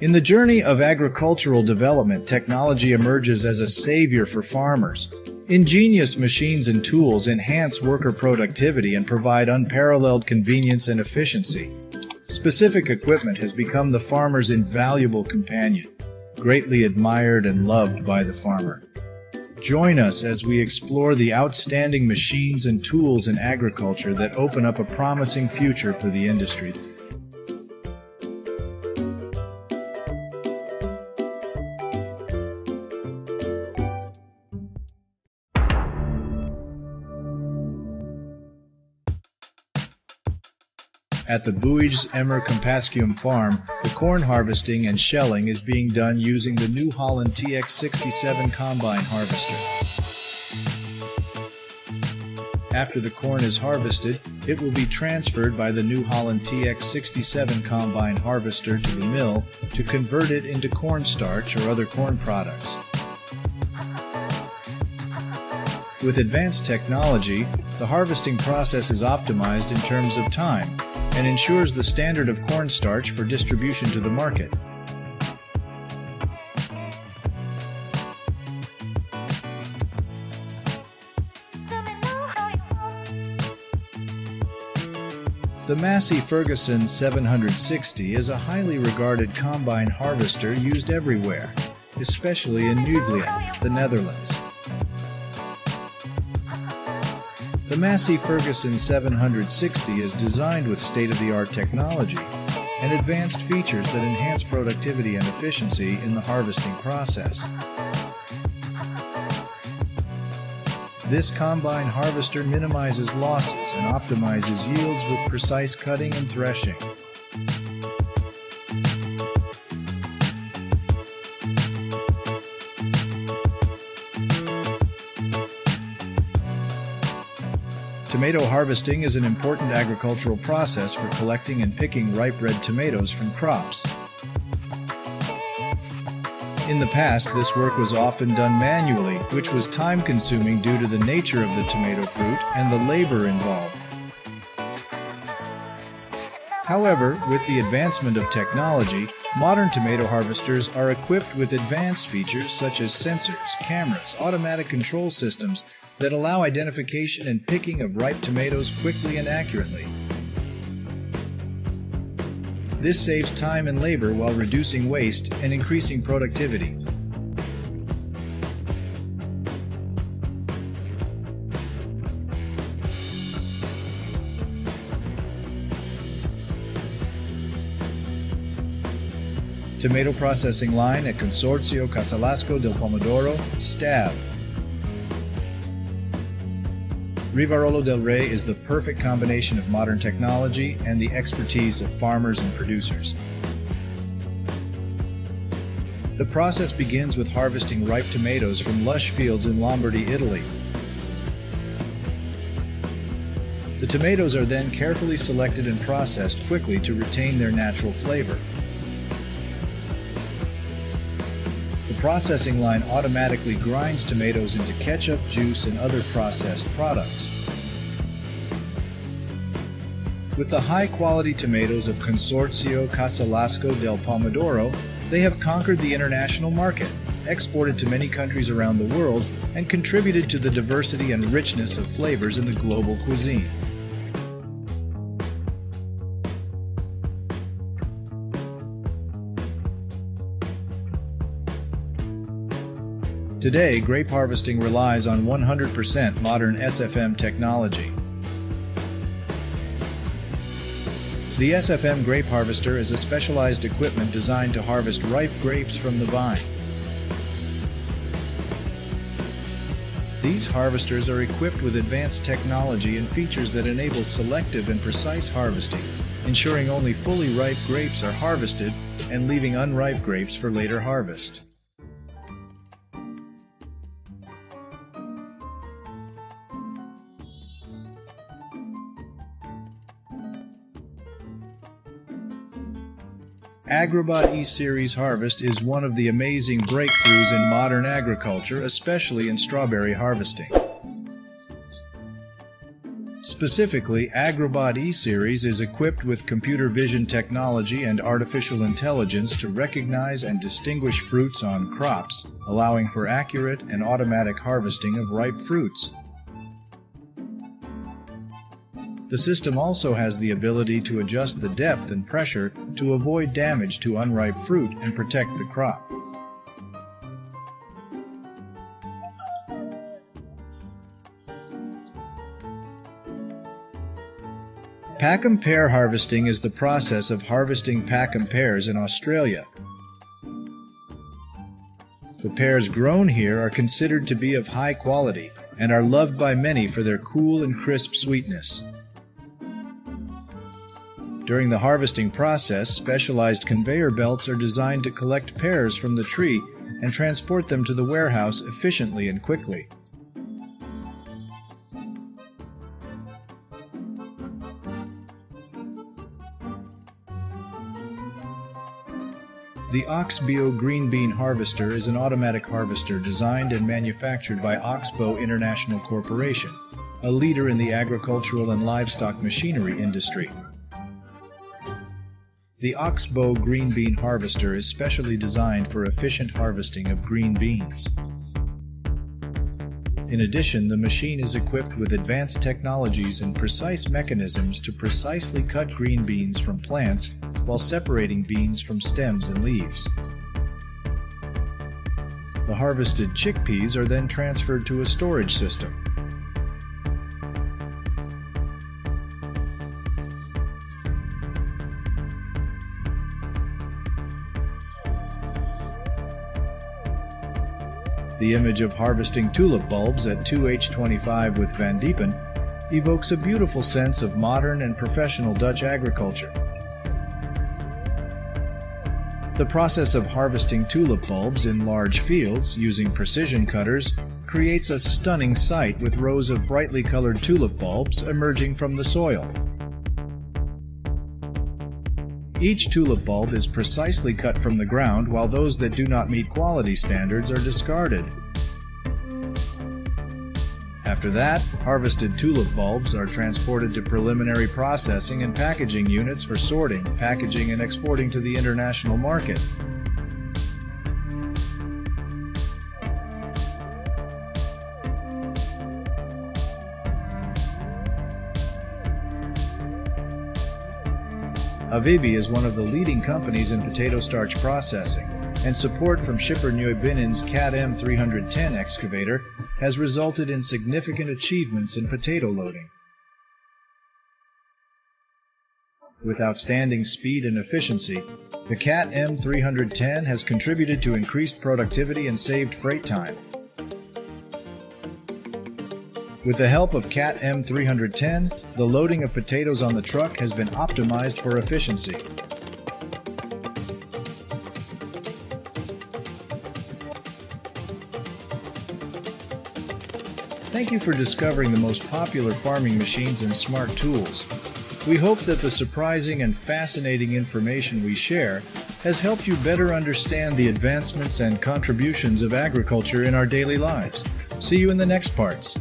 In the journey of agricultural development, technology emerges as a savior for farmers. Ingenious machines and tools enhance worker productivity and provide unparalleled convenience and efficiency. Specific equipment has become the farmer's invaluable companion, greatly admired and loved by the farmer. Join us as we explore the outstanding machines and tools in agriculture that open up a promising future for the industry. At the Buiges Emmer Compascuum farm, the corn harvesting and shelling is being done using the New Holland TX67 combine harvester. After the corn is harvested, it will be transferred by the New Holland TX67 combine harvester to the mill to convert it into cornstarch or other corn products. With advanced technology, the harvesting process is optimized in terms of time and ensures the standard of cornstarch for distribution to the market. The Massey Ferguson 760 is a highly regarded combine harvester used everywhere, especially in Nieuwlia, the Netherlands. The Massey Ferguson 760 is designed with state-of-the-art technology and advanced features that enhance productivity and efficiency in the harvesting process. This combine harvester minimizes losses and optimizes yields with precise cutting and threshing. Tomato harvesting is an important agricultural process for collecting and picking ripe red tomatoes from crops. In the past, this work was often done manually, which was time consuming due to the nature of the tomato fruit and the labor involved. However, with the advancement of technology, modern tomato harvesters are equipped with advanced features such as sensors, cameras, automatic control systems, that allow identification and picking of ripe tomatoes quickly and accurately. This saves time and labor while reducing waste and increasing productivity. Tomato processing line at Consorzio Casalasco del Pomodoro, STAB, Rivarolo del Re is the perfect combination of modern technology and the expertise of farmers and producers. The process begins with harvesting ripe tomatoes from lush fields in Lombardy, Italy. The tomatoes are then carefully selected and processed quickly to retain their natural flavor. Processing line automatically grinds tomatoes into ketchup, juice, and other processed products. With the high-quality tomatoes of Consorzio Casalasco del Pomodoro, they have conquered the international market, exported to many countries around the world, and contributed to the diversity and richness of flavors in the global cuisine. Today, grape harvesting relies on 100% modern SFM technology. The SFM grape harvester is a specialized equipment designed to harvest ripe grapes from the vine. These harvesters are equipped with advanced technology and features that enable selective and precise harvesting, ensuring only fully ripe grapes are harvested and leaving unripe grapes for later harvest. Agrobot E-Series Harvest is one of the amazing breakthroughs in modern agriculture, especially in strawberry harvesting. Specifically, Agrobot E-Series is equipped with computer vision technology and artificial intelligence to recognize and distinguish fruits on crops, allowing for accurate and automatic harvesting of ripe fruits. The system also has the ability to adjust the depth and pressure to avoid damage to unripe fruit and protect the crop. Pack pear harvesting is the process of harvesting pack pears in Australia. The pears grown here are considered to be of high quality and are loved by many for their cool and crisp sweetness. During the harvesting process, specialized conveyor belts are designed to collect pears from the tree and transport them to the warehouse efficiently and quickly. The Oxbo Green Bean Harvester is an automatic harvester designed and manufactured by Oxbo International Corporation, a leader in the agricultural and livestock machinery industry. The Oxbo Green Bean Harvester is specially designed for efficient harvesting of green beans. In addition, the machine is equipped with advanced technologies and precise mechanisms to precisely cut green beans from plants while separating beans from stems and leaves. The harvested chickpeas are then transferred to a storage system. The image of harvesting tulip bulbs at 2H25 with Van Diepen evokes a beautiful sense of modern and professional Dutch agriculture. The process of harvesting tulip bulbs in large fields using precision cutters creates a stunning sight with rows of brightly colored tulip bulbs emerging from the soil. Each tulip bulb is precisely cut from the ground while those that do not meet quality standards are discarded. After that, harvested tulip bulbs are transported to preliminary processing and packaging units for sorting, packaging, and exporting to the international market. Avebe is one of the leading companies in potato starch processing and support from Schipper Nuyvinen's CAT M310 excavator has resulted in significant achievements in potato loading. With outstanding speed and efficiency, the CAT M310 has contributed to increased productivity and saved freight time. With the help of CAT M310, the loading of potatoes on the truck has been optimized for efficiency. Thank you for discovering the most popular farming machines and smart tools. We hope that the surprising and fascinating information we share has helped you better understand the advancements and contributions of agriculture in our daily lives. See you in the next parts.